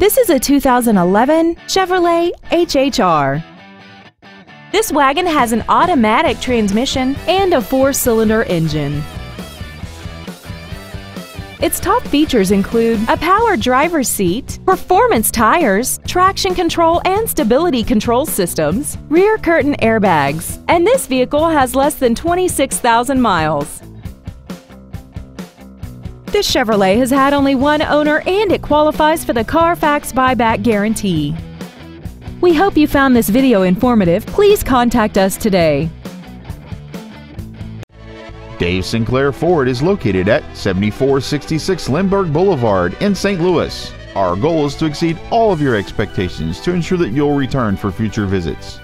This is a 2011 Chevrolet HHR. This wagon has an automatic transmission and a four-cylinder engine. Its top features include a power driver's seat, performance tires, traction control and stability control systems, rear curtain airbags, and this vehicle has less than 26,000 miles. This Chevrolet has had only one owner and it qualifies for the Carfax buyback guarantee. We hope you found this video informative. Please contact us today. Dave Sinclair Ford is located at 7466 Lindbergh Boulevard in St. Louis. Our goal is to exceed all of your expectations to ensure that you'll return for future visits.